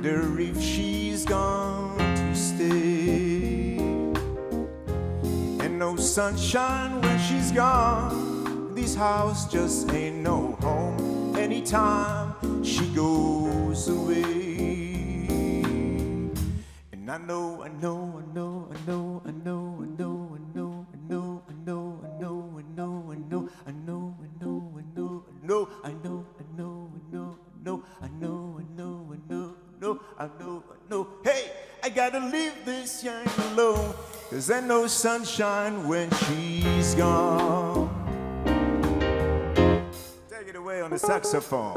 Wonder if she's gone to stay. And no sunshine when she's gone. This house just ain't no home anytime she goes away. And I know, I know, I know, I know, I know, I know, Hey, I gotta leave this young alone, cause there's no sunshine when she's gone. Take it away on the saxophone.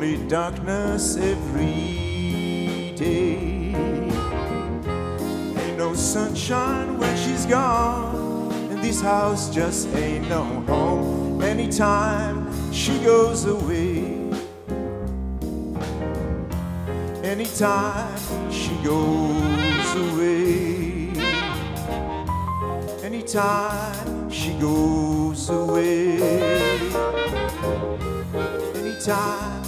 Only darkness every day. Ain't no sunshine when she's gone. And this house just ain't no home anytime she goes away. Anytime she goes away. Anytime she goes away. Anytime